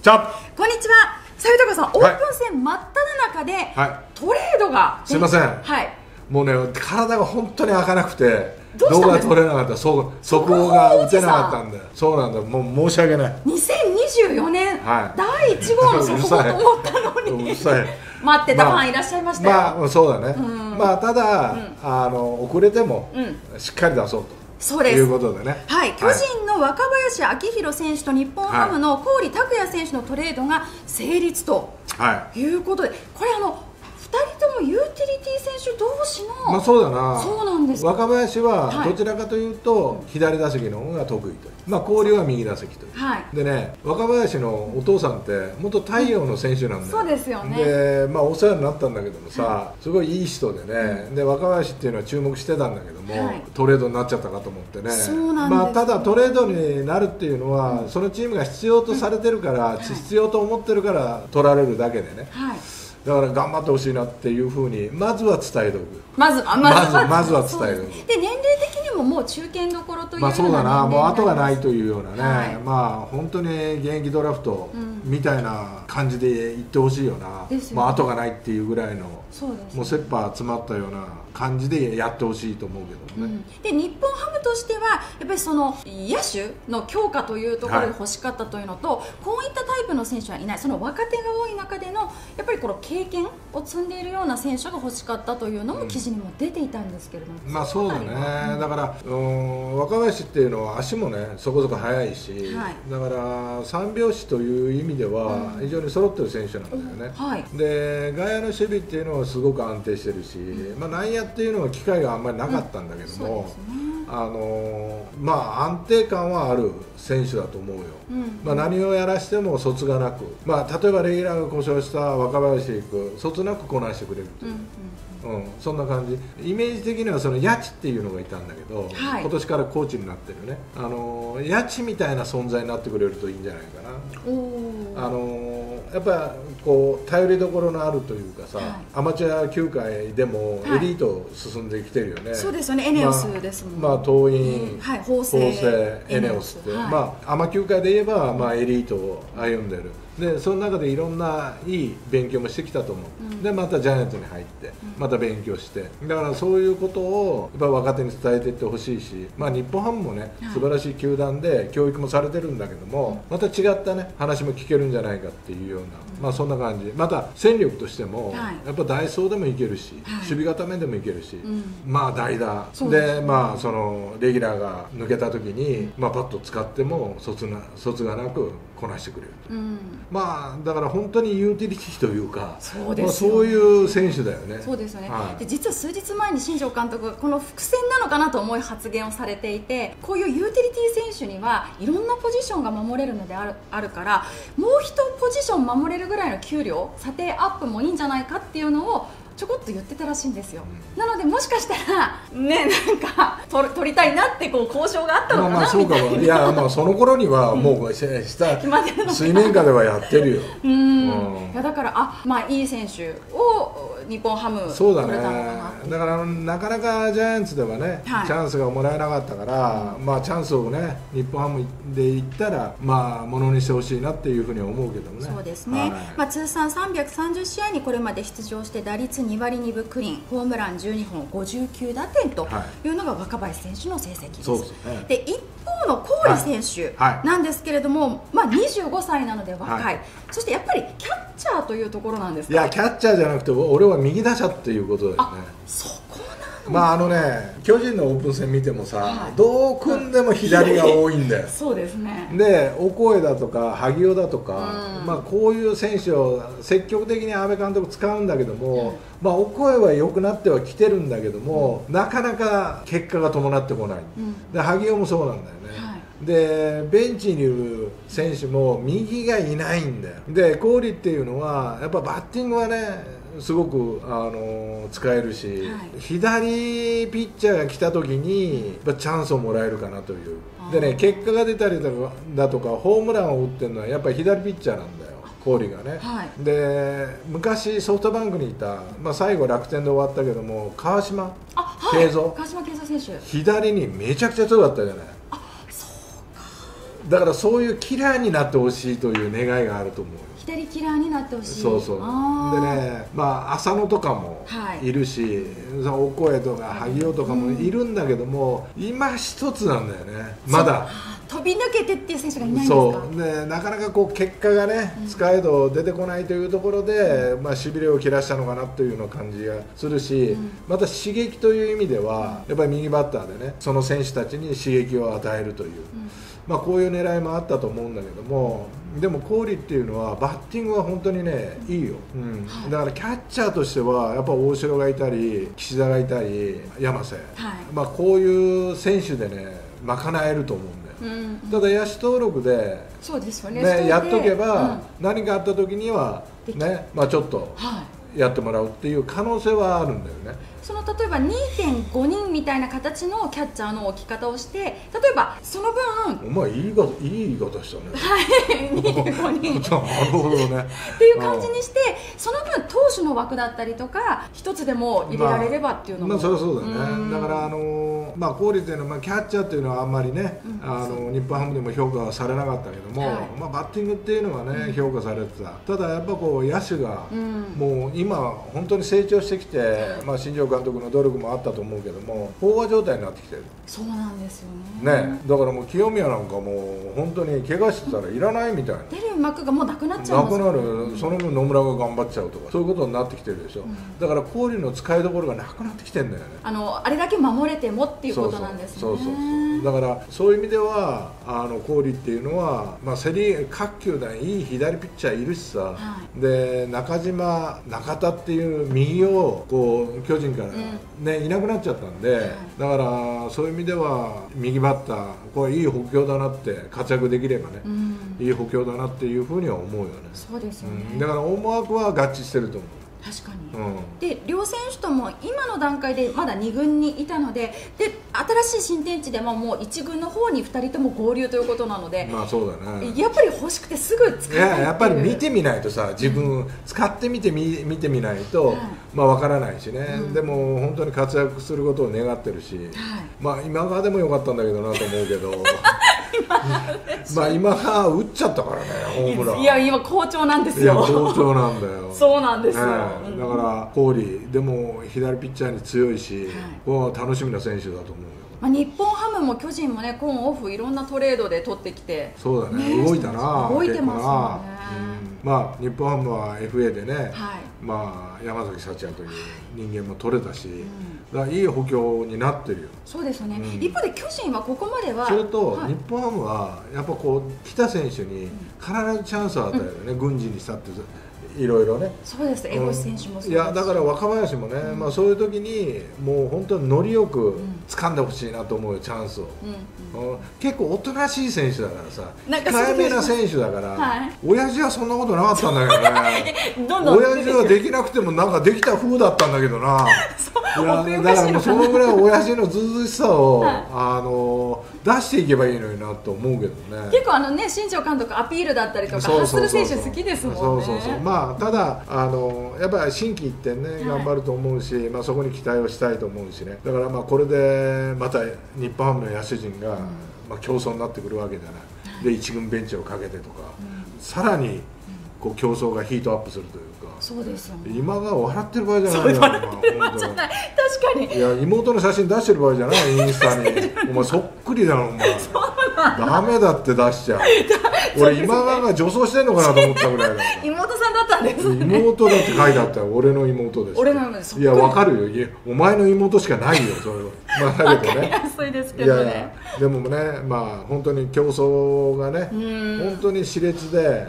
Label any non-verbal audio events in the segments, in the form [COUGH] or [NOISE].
チャッこんにちは。さゆたかさん、オープン戦真っ只中で、はい。トレードがすいません。はい。もうね体が本当に開かなくて動画撮れなかった。そう速報が打てなかったんで。そうなんだ。もう申し訳ない。2024年、はい。第1号の速報と思ったのに。待ってたファンいらっしゃいましたよ、まあそうだね、ん。まあただ、あの遅れてもうしっかり出そうそうです。ということでね。はい、巨人の若林昭弘選手と日本ハムの郡拓也選手のトレードが成立とはい、いうことで、これあの2人ともユーティリティ選手同士の、まあそうだな。そうなんです。若林ははい。どちらかというと、左打席の方が得意という。まあ交流は右打席という。はい。でね若林のお父さんって元太陽の選手なんだよ、そうですよね。でまあお世話になったんだけどもさ、すごいいい人でね、で若林っていうのは注目してたんだけども、はい。トレードになっちゃったかと思ってね。そうなんです。まあ、ただトレードになるっていうのは、そのチームが必要とされてるから、必要と思ってるから取られるだけでね。はい、だから頑張ってほしいなっていうふうにまずは伝えておく。まずあまずまずは伝える。で年齢的にももう中堅どころというようなまあそうだな、もう後がないにというようなね、はい。まあ本当に現役ドラフトうん。みたいな感じでいってほしいよな、ですよね。まあ後がないっていうぐらいの、そうです。もう切羽詰まったような感じでやってほしいと思うけどもね。で日本ハムとしてはやっぱりその野手の強化というところで欲しかったというのと、こういったタイプの選手はいない。その若手が多い中でのやっぱりこの経験を積んでいるような選手が欲しかったというのも記事にも出ていたんですけれども、まあそうだね、だからうーん若林っていうのは足もねそこそこ速いし、はい。だから三拍子という意味では非常に揃ってる選手なんだよね、はい。で外野の守備っていうのはすごく安定してるし、まあ、内野っていうのは機会があんまりなかったんだけども、そうですね。あのーまあ安定感はある選手だと思うよ、うん。まあ、何をやらしても卒がなく、まあ、例えばレギュラーが故障した若林でいく卒なくこなしてくれるという。うんうんうん、そんな感じ。イメージ的にはその八千っていうのがいたんだけど、はい。今年からコーチになってるね。あのー八千みたいな存在になってくれるといいんじゃないかな。あのーやっぱこう頼りどころのあるというかさ、はい。アマチュア球界でもはい。エリート進んできてるよね、そうですよね。エネオスですもん、まあ、まあ桐蔭、うん。はい。法法政政エネオスって、はい。まあ、アマ球界で言えば、まあ、エリートを歩んでるでその中でいろんないい勉強もしてきたと思う、うん。でまたジャイアンツに入ってまた勉強して。だからそういうことをやっぱ若手に伝えていってほしいし、まあ、日本ハムもねはい。素晴らしい球団で教育もされてるんだけども、また違ったね話も聞けるんじゃないかっていうような、まあ、そんな感じ。また戦力としても、はい。やっぱダイソーでもいけるし、はい。守備固めでもいけるし、ん。まあ代打。でまあそのレギュラーが抜けた時に、まあ、パッと使っても卒な卒がなくこなしてくれると、うんまあだから本当にユーティリティというかそうですよまあ、そういう選手だよね。そうですよね、はい。で実は数日前に新庄監督がこの伏線なのかなと思い発言をされていてこういうユーティリティ選手にはいろんなポジションが守れるのであるあるからもう一ポジション守れるぐらいの給料査定アップもいいんじゃないかっていうのをちょこっと言ってたらしいんですよ、なのでもしかしたらねなんか取取りたいなってこう交渉があったのかなまあまあそうかも。いやまあその頃にはもう下決まってるの水面下ではやってるよ。うん。うん。いやだからあまあいい選手を日本ハムそうだね。だからなかなかジャイアンツではね、はい。チャンスがもらえなかったから、まあチャンスをね日本ハムでいったらまあものにしてほしいなっていうふうには思うけどもね。そうですね、はい。まあ、通算330試合にこれまで出場して打率2割2分9厘ホームラン12本59打点とい。うのが若林選手の成績です。そうで一方の郡選手はい。はい。なんですけれども、まあ、25歳なので若い、はい。そしてやっぱりキャッチャーというところなんですいかやキャッチャーじゃなくて俺は右打者っていうことだよね。そこまああのね巨人のオープン戦見てもさ、はい。どう組んでも左が多いんだよ。そうですね。でオコエだとか萩尾だとか、うん。まあ、こういう選手を積極的に阿部監督使うんだけども、まあ、オコエは良くなってはきてるんだけども、なかなか結果が伴ってこない、うん。で萩尾もそうなんだよね、はい。でベンチにいる選手も右がいないんだよ。で郡っていうのはやっぱバッティングはねすごく、あの使えるし、はい。左ピッチャーが来た時にチャンスをもらえるかなという。でね結果が出たりだとかホームランを打ってるのはやっぱり左ピッチャーなんだよ郡がね、はい。で昔ソフトバンクにいた、まあ、最後楽天で終わったけども川島あはい。慶三。川島慶三選手。左にめちゃくちゃ強かったじゃない。だからそういうキラーになってほしいという願いがあると思うよ。左キラーになってほしい。そうそう。でねまあ浅野とかもはい。いるし、そのオコエとか萩尾とかもいるんだけども、今一つなんだよね。まだ。飛び抜けてっていう選手がいないんですか？そう。でなかなかこう結果がね、使えど出てこないというところで、まあ、しびれを切らしたのかなというような感じがするし、また刺激という意味では、やっぱり右バッターでねその選手たちに刺激を与えるという、まあ、こういう狙いもあったと思うんだけどもでも郡っていうのはバッティングは本当にねいいよ、うん。だからキャッチャーとしてはやっぱ大城がいたり岸田がいたり山瀬、はい。まあ、こういう選手でね賄えると思うんだよ、うんただ野手登録で、そうですよね。ね、やっとけば、うん。何かあった時にはね、まあ、ちょっとはい。やってもらうっていう可能性はあるんだよねその例えば2.5人みたいな形のキャッチャーの置き方をして例えばその分お前いいがいい言い方したね。2.5人。[LAUGHS] なるほどね。っていう感じにしてその分投手の枠だったりとか一つでも入れられればっていうのも、まあ、そりゃそうだようん。ねだからあのーまあ郡っていうのは、まあ、キャッチャーっていうのはあんまりね、あの日本ハムでも評価はされなかったけども、はい。まあ、バッティングっていうのはね、評価されてた。ただやっぱこう野手が、うん。もう今本当に成長してきて、まあ、新庄監督の努力もあったと思うけども飽和状態になってきてる。そうなんですよね。ね、だからもう清宮なんかもう本当に怪我してたらいらないみたいな。出る幕がもうなくなっちゃいますなくなる、その分野村が頑張っちゃうとかそういうことになってきてるでしょ、だから氷の使いどころがなくなってきてんだよね。あのあれだけ守れてもっていうことなんですね。そうそうそうだからそういう意味ではあの氷っていうのは、まあ、セリ各球団いい左ピッチャーいるしさ、はで中島中田っていう右をこう巨人から、ねいなくなっちゃったんで、だからそういう意味では右バッターこれいい補強だなって活躍できればね、うん。いい補強だなっていうふうには思うよね、そうですよね、うん、だから思惑は合致してると思確かに、う、うん。で両選手とも今の段階でまだ2軍にいたのでで新しい新天地でももう1軍の方に2人とも合流ということなので、まあそうだね。やっぱり欲しくてすぐ使いいたいややっぱり見ててみないとさ自分使ってみてみ見てみないと、はい。まあわからないしね、うん。でも本当に活躍することを願ってるし、はい。まあ今川でもよかったんだけどなと思うけど [LAUGHS] [LAUGHS] まあ今川打っちゃったからねホームラン。いや今好調なんですよ。好調なんだよ。[LAUGHS] そうなんですよ、ねうん。だから氷でも左ピッチャーに強いし、は楽しみな選手だと思うよ。まあ、日本ハムも巨人もね今オフいろんなトレードで取ってきて。そうだねね動いたな動いてますよね。うん。まあ日本ハムは FA でね、はい。まあ、山崎幸也という人間も取れたし、だからいい補強になってるよ。そうですよね、うん。一方で巨人はここまではそれとはい。日本ハムはやっぱこう来た選手に必ずチャンスを与えるよね、軍事にしたっていろいろね。そうです江越選手もそうです。いやだから若林もね、まあ、そういう時にもう本当にノリよく掴んでほしいなと思うよチャンスを、うん。うん。うん。結構おとなしい選手だからさ控えめな選手だから、はい。親父はそんなことなかったんだけどね。[LAUGHS] どんどん親父はできなくてもなんかできた風だったんだけどな。い [LAUGHS] やだかもうからしいのかなそのぐらい親父のずうずうしさを、はい。あの出していけばいいのになと思うけどね。結構あのね新庄監督アピールだったりとか発する選手好きですもんね。そうそうそう。まあただあのやっぱり心機一転ね、い。頑張ると思うし、まあ、そこに期待をしたいと思うしね。だからまあこれでまた日本ハムの野手陣が、まあ、競争になってくるわけじゃない、で一軍ベンチをかけてとか、さらにこう競争がヒートアップするというか、そうですよね。今が笑ってる場合じゃないよ。今本当に。確かに。いや妹の写真出してる場合じゃないインスタに。お前そっくりだなお前。ダメだって出しちゃう。俺今川が女装してんのかなと思ったぐらいだ妹さんだったんです。ね妹だって書いてあった。よ俺の妹です。俺のいやわかるよ。いやお前の妹しかないよ。それは。まあだけどね。安いですけどね。いやでもねまあ本当に競争がねん。本当に熾烈で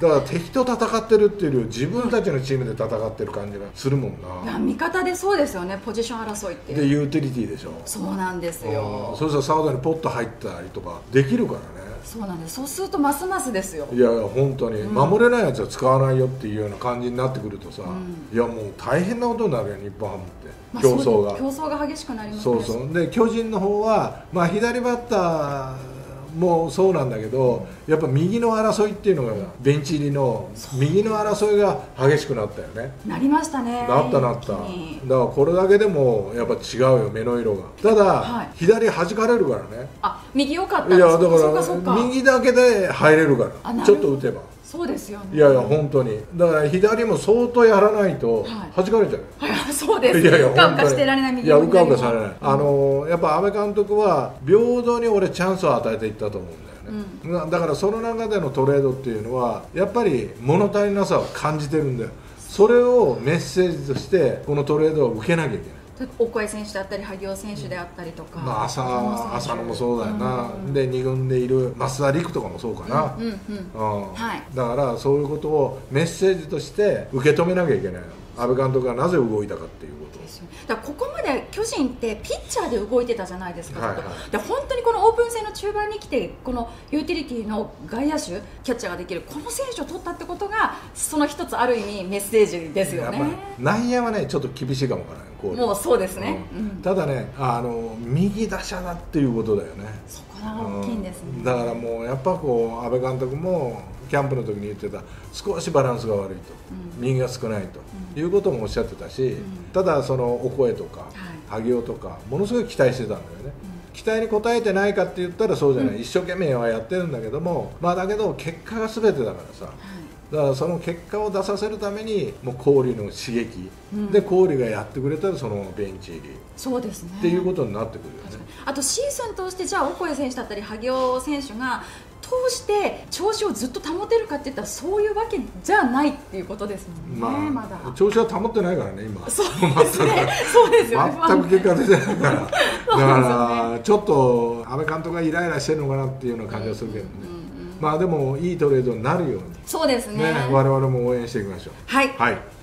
だから敵と戦ってるっていうより自分たちのチームで戦ってる感じがするもんいなや味方でそうですよねポジション争いって。でユーティリティでしょ。そうなんですうん。よそしたらサードにポッと入ったりとかできるからね。そうなんです。そうするとますますですよ。いやいや本当に、守れないやつは使わないよっていうような感じになってくるとさ、いやもう大変なことになるよ日本ハムって、まあ競争が。競争が激しくなりますね。そうそう。で巨人の方は、まあ、左バッターもそうなんだけどやっぱ右の争いっていうのがベンチ入りの右の争いが激しくなったよね。なりましたね。なったなった。だからこれだけでもやっぱ違うよ目の色が。ただ、はい。左弾かれるからね。あ右良かったいやだから右だけで入れるから。ちょっと打てばそうですよね。いやいや本当に。だから左も相当やらないとはい。弾かれちゃう。よはいそうです。いやいやうかうかしてられない右いやうかうか左されない、あのやっぱ安倍監督は平等に俺チャンスを与えていったと思うんだよね、なだからその中でのトレードっていうのはやっぱり物足りなさを感じてるんだよ。それをメッセージとしてこのトレードを受けなきゃいけないお声選手であったり萩尾選手であったりとか、まあ、浅野浅野もそうだよな、うん。で2軍でいる増田陸とかもそうかな、うんうんうんはい。だからそういうことをメッセージとして受け止めなきゃいけない安倍監督がなぜ動いたかっていうこと。だここまで巨人ってピッチャーで動いてたじゃないですか、はいはい。で本当にこのオープン戦の中盤に来てこのユーティリティの外野手キャッチャーができるこの選手を取ったってことがその一つある意味メッセージですよね。り内野はねちょっと厳しいかもわからないこもうそうですね、ううんん。ただねあの右打者だっていうことだよね。そこが大きいんですね、うん。だからもうやっぱこう安倍監督もキャンプの時に言ってた少しバランスが悪いと、うん。右が少ないと、いうこともおっしゃってたし、ただそのお声とか、萩尾とかものすごい期待してたんだよね、期待に応えてないかって言ったらそうじゃない、一生懸命はやってるんだけどもまあだけど結果が全てだからさ、だからその結果を出させるためにもう氷の刺激、うん。で氷がやってくれたらそのベンチ入り。そうですね。っていうことになってくるよね。あとシーズン通してじゃあオコエ選手だったり萩尾選手が通して調子をずっと保てるかって言ったらそういうわけじゃないっていうことですもんね、まだ。調子は保ってないからね今。そうですね。そうですよね。全く結果出てないから。だからちょっと安倍監督がイライラしてるのかなっていうような感じがするけどね、まあでもいいトレードになるように。そうですね。ね我々も応援していきましょう。はい。はい